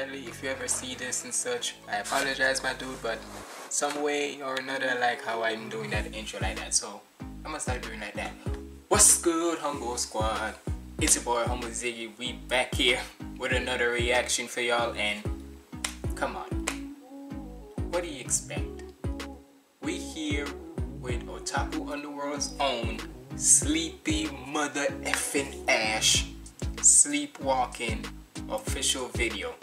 If you ever see this and such, I apologize, my dude, but some way or another, like how I'm doing that intro like that, so I'm gonna start doing like that. What's good, Humble Squad? It's your boy, Humble Ziggy. We back here with another reaction for y'all, and come on. What do you expect? We here with Otaku Underworld's own Sleepy Mother Effin' Ash Sleepwalking official video.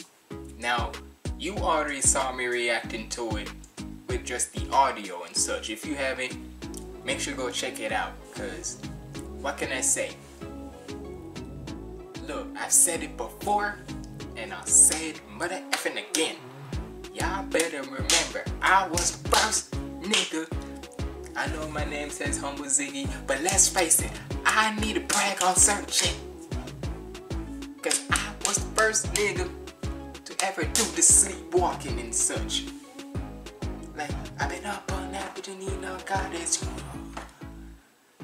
Now, you already saw me reacting to it with just the audio and such. If you haven't, make sure go check it out, because what can I say? Look, I've said it before, and I'll say it mother effing again. Y'all better remember, I was first nigga. I know my name says Humble Ziggy, but let's face it, I need to brag on certain shit. Cause I was the first nigga ever do the sleepwalking and such. Like, I've been up all night, but you need no goddess.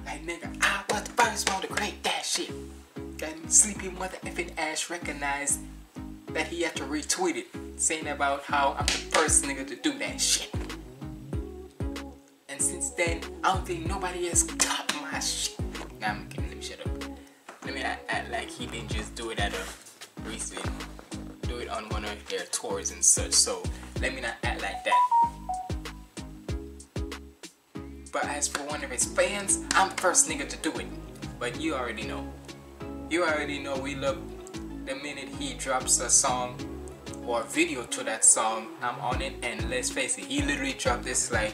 Like, nigga, I was the first one to create that shit. That sleepy mother effing Ash recognized that he had to retweet it, saying about how I'm the first nigga to do that shit. And since then, I don't think nobody has topped my shit. Nah, I'm kidding, let me shut up. Let me act, like he didn't just do it do it one tours and such, so let me not act like that. But as for one of his fans, I'm the first nigga to do it. But you already know. You already know we love the minute he drops a song or video to that song, I'm on it and let's face it, he literally dropped this like,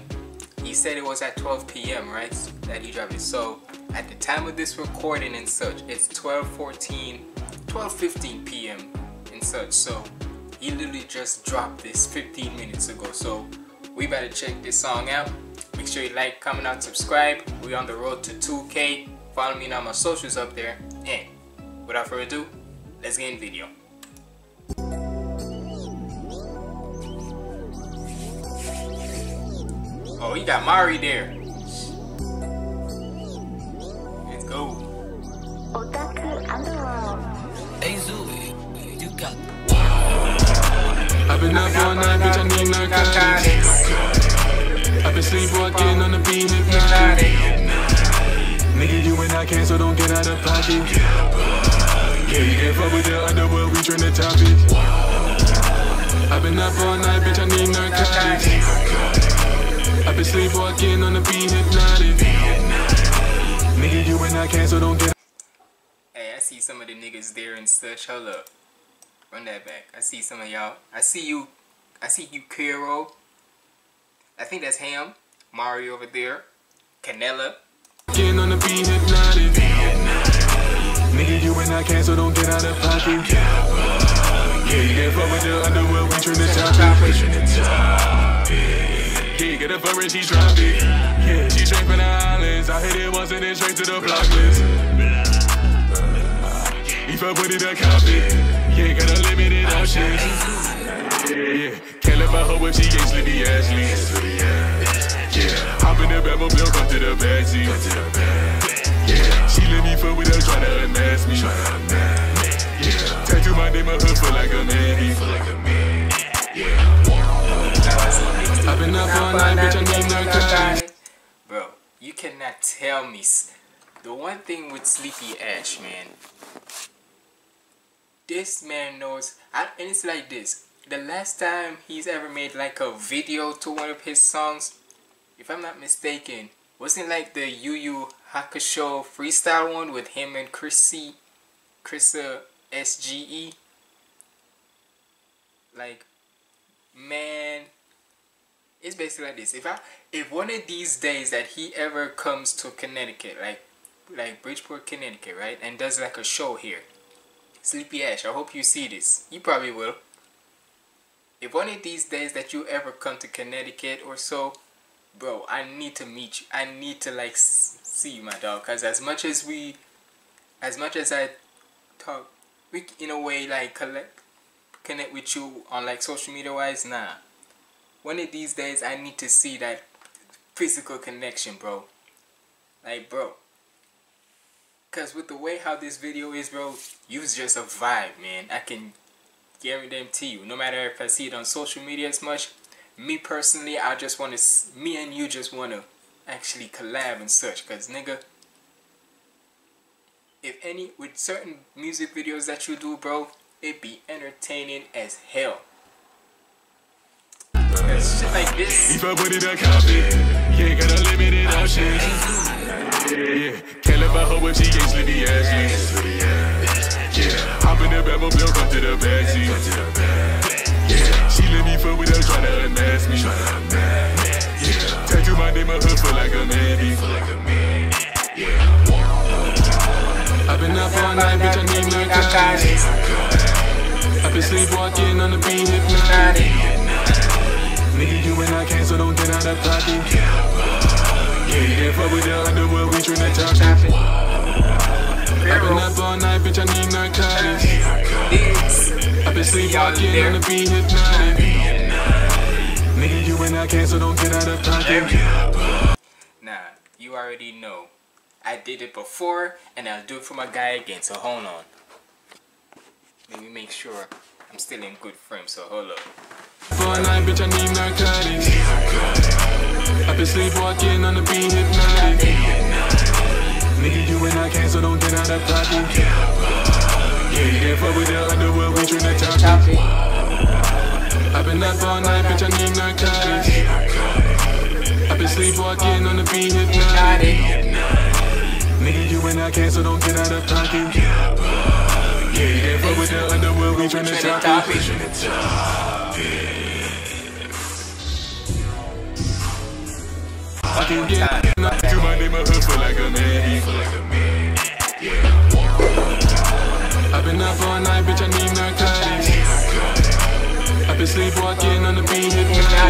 he said it was at 12 p.m. right, that he dropped it. So at the time of this recording and such, it's 12.14, 12.15 p.m. and such. So he literally just dropped this 15 minutes ago. So we better check this song out. Make sure you like, comment out, subscribe. We on the road to 2K. Follow me on my socials up there. And without further ado, let's get in video. Oh, you got Mari there. Let's go. Otaku Underworld. Hey Zooey, you got I've been up all night, bitch, I need narcotics. I've been sleepwalking on the beat, hypnotic. Nigga, you and I can't, so don't get out of pocket. Yeah, you can't fuck with the underworld, we tryna top it. I've been up all night, bitch, I need narcotics. I've been sleepwalking on the beat, hypnotic. Nigga, you and I can't, so don't get Hey, I see some of the niggas there and such. Hold up. Run that back. I see some of y'all. I see you. I see you, Kiro. I think that's him. Mario over there. Canella. Getting on the beat, hypnotic. Nigga, you and I can't, so don't get out of pocket. Yeah, you fuck with the underworld, we top it. Yeah, you get a. Yeah, the islands. I hit it once and then straight to the block list. It yeah, got unlimited options. Yeah, can't let my hoe she Slippy Ashley. Yeah, hop in the Batmobile, come to the backseat. Yeah, she let me fuck with her, try to unmask me. Yeah, tattoo my name on her like a Mandy. I've been up all night, bitch, I need narcotics. Bro, you cannot tell me. The one thing with Sleepy Ash, man. This man knows. And it's like this. The last time he's ever made like a video to one of his songs, if I'm not mistaken, wasn't like the Yu Yu Hakusho freestyle one with him and Chrissy, Chrissa SGE. Like, man, it's basically like this. If I, if one of these days that he ever comes to Connecticut, like, like Bridgeport, Connecticut, right, and does like a show here, Sleepy Ash, I hope you see this. You probably will. If one of these days that you ever come to Connecticut or so, bro, I need to meet you. I need to like see you, my dog. Cause as much as we, as much as I talk, we in a way like collect, connect with you on like social media wise, nah. One of these days, I need to see that physical connection, bro. Like, bro, Cause with the way how this video is, bro, you's just a vibe, man. I can guarantee them to you. No matter if I see it on social media as much, me personally, I just want to, me and you just want to actually collab and such. Cause nigga, if any, with certain music videos that you do, bro, it be entertaining as hell. Shit like this. If I put it a copy, you got. Yeah, can't let my hoe if she ain't Slitty Ashley. Yeah, hop in the Batmobile, come to the backseat. Yeah, she let me fuck with her, tryna unmask me. Yeah, tattoo my name on her foot like a Mandy. I've been up all night, bitch, I need narcotics. I've been sleepwalking on the beat, hypnotic. Nigga, you and I can't, so don't get out of pocket. Yeah, yeah, fuck with the underworld, we bitch, I need narcotics. I've been sleepwalking on the beat, hypnotic. Nigga, you and I can't, so don't get out of pocket. Nah, you already know. I did it before, and I'll do it for my guy again, so hold on. Let me make sure I'm still in good frame, so hold up. All night, bitch, I need narcotics. I've been sleepwalking on the beat, hypnotic. Nigga, you and I can't, so don't get out of pocket. Yeah, yeah, fuck with the underworld, we tryna chop it. I've been up all night, bitch, I need narcotics. I've been sleepwalking on the beat, hypnotic. Nigga, you and I can't, so don't get out of pocket. Yeah, yeah, fuck with the underworld, we tryna chop it. I can get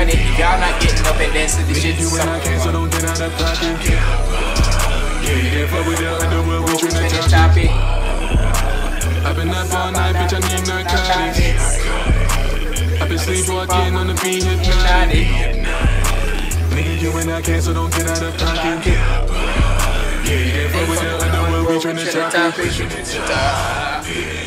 hypnotic. Y'all not getting up and dancing this shit. You and I can't, so don't get out of pocket. Yeah, yeah, fuck with the underworld, we tryna to chop it. I've been up all night, bitch, I need narcotics. I've been sleepwalking on the beat, hypnotic. Nigga, you and I can't, so don't get out of pocket. Yeah, yeah, fuck with the underworld, we tryna top it.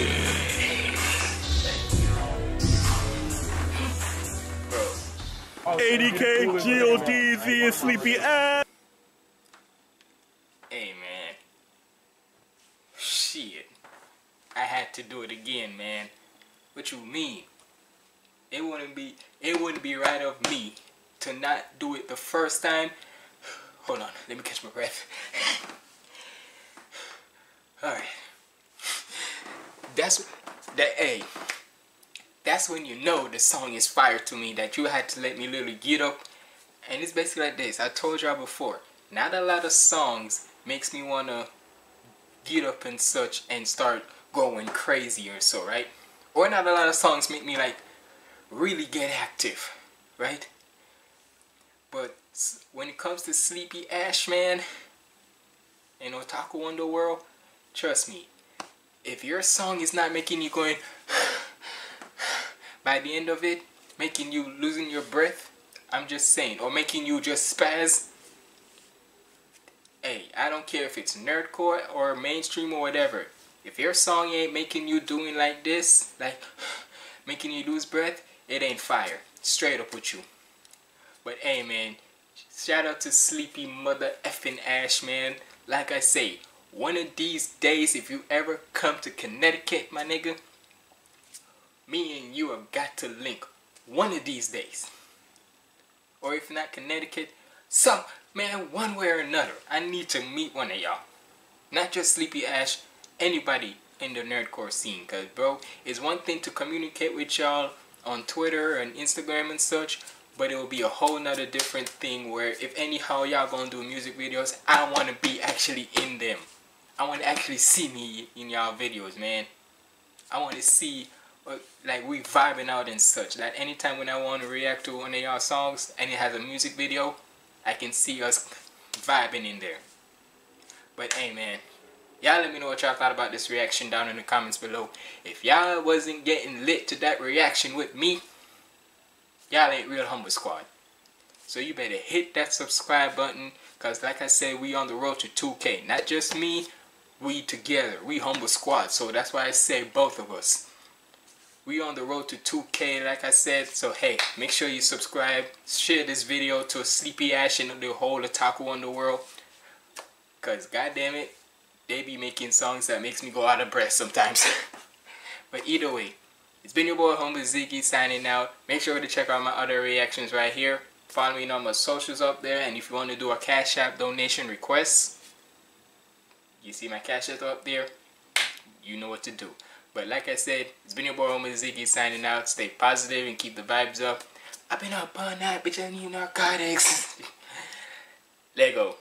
80k GODZ and Sleepy Ash. Hey man. Shit. I had to do it again, man. What you mean? It wouldn't be it wouldn't be right of me to not do it the first time. Hold on, let me catch my breath. Alright. That's that hey. That's when you know the song is fire to me that you had to let me literally get up. And it's basically like this. I told y'all before. Not a lot of songs makes me wanna get up and such and start going crazy or so, right? Or not a lot of songs make me like really get active, right? But when it comes to Sleepy Ash, man, in Otaku Underworld, trust me, if your song is not making you going by the end of it, making you losing your breath, I'm just saying, or making you just spaz, hey, I don't care if it's nerdcore or mainstream or whatever. If your song ain't making you doing like this, like making you lose breath, it ain't fire. Straight up with you. But hey, man, shout out to Sleepy Mother effing Ash, man. Like I say, one of these days, if you ever come to Connecticut, my nigga, me and you have got to link one of these days. Or if not Connecticut, some, man, one way or another, I need to meet one of y'all. Not just Sleepy Ash, anybody in the nerdcore scene. Cause bro, it's one thing to communicate with y'all on Twitter and Instagram and such, but it will be a whole nother different thing where if anyhow y'all gonna do music videos I want to be actually in them I want to actually see me in y'all videos man I want to see Uh, like we vibing out and such that anytime when I want to react to one of y'all songs and it has a music video I can see us vibing in there but hey man y'all let me know what y'all thought about this reaction down in the comments below if y'all wasn't getting lit to that reaction with me y'all ain't real humble squad so you better hit that subscribe button because like i said we on the road to 2k not just me we together. We humble squad. So that's why I say both of us. We on the road to 2K, like I said. So hey, make sure you subscribe, share this video to a Sleepy Ash and the whole Otaku Underworld. Cause goddamn it, they be making songs that makes me go out of breath sometimes. but either way, it's been your boy Humble Ziggy signing out. Make sure to check out my other reactions right here. Follow me on my socials up there, and if you want to do a Cash App donation request, you see my Cash App up there. You know what to do. But like I said, it's been your boy Humble Ziggy signing out. Stay positive and keep the vibes up. I've been up all night, bitch. I need narcotics. Lego.